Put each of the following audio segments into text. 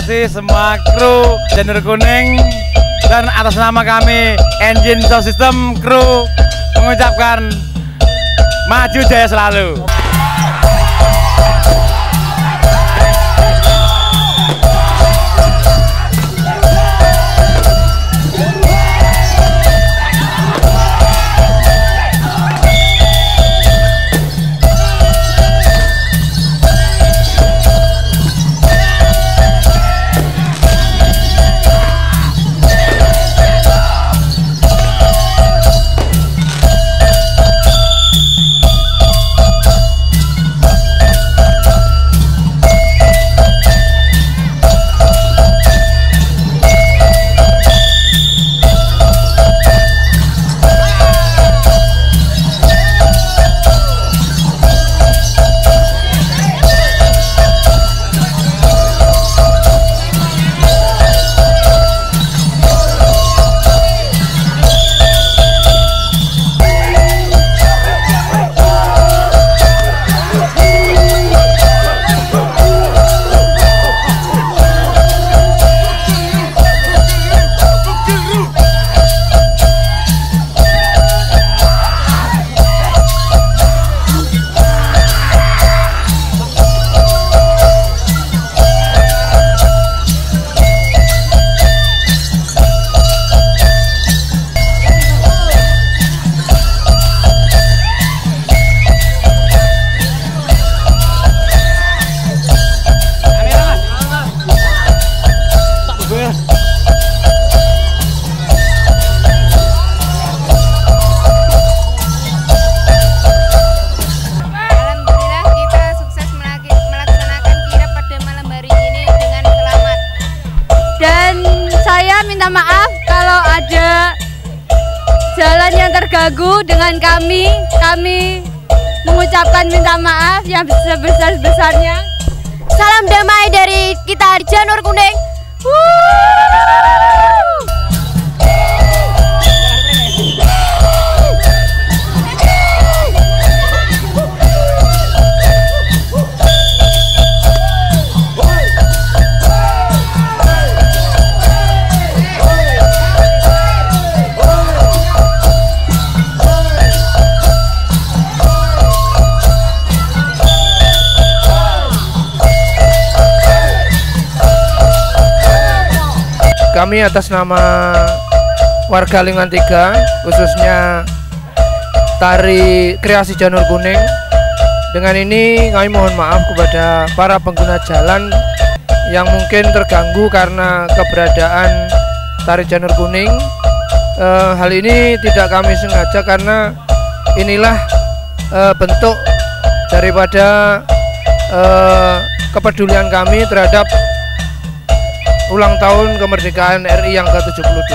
kasih semua kru Janur Kuning dan atas nama kami Engine Sound System kru mengucapkan maju jaya selalu. Maaf kalau ada jalan yang terganggu dengan kami. Kami mengucapkan minta maaf yang sebesar-besarnya. Salam damai dari kita Janur Kuning. Kami atas nama warga lingkungan tiga khususnya tari kreasi janur kuning. Dengan ini kami mohon maaf kepada para pengguna jalan yang mungkin terganggu karena keberadaan tari janur kuning. Eh, hal ini tidak kami sengaja karena inilah eh, bentuk daripada eh, kepedulian kami terhadap ulang tahun kemerdekaan RI yang ke-72.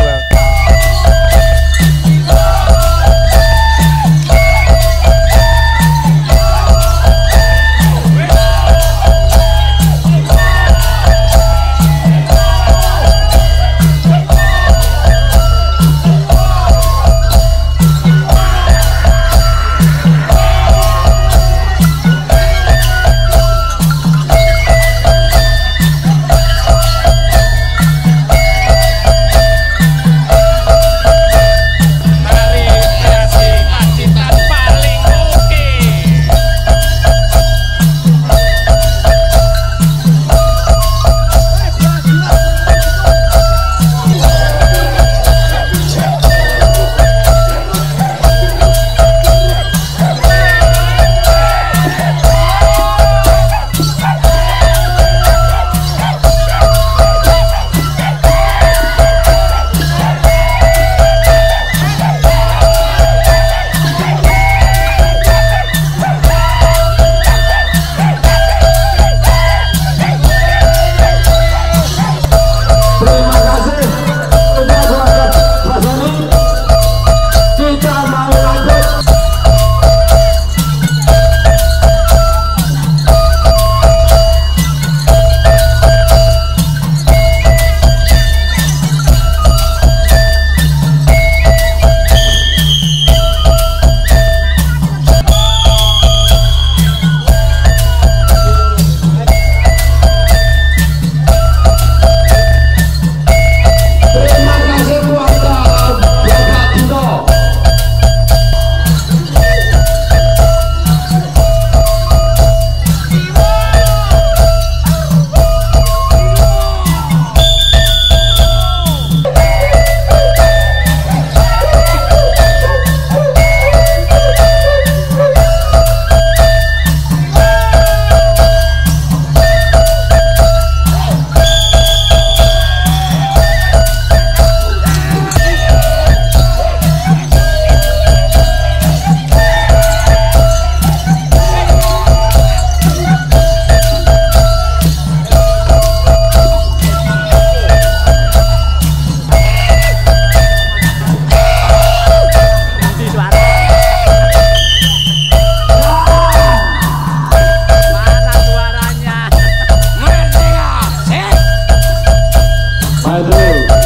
I do.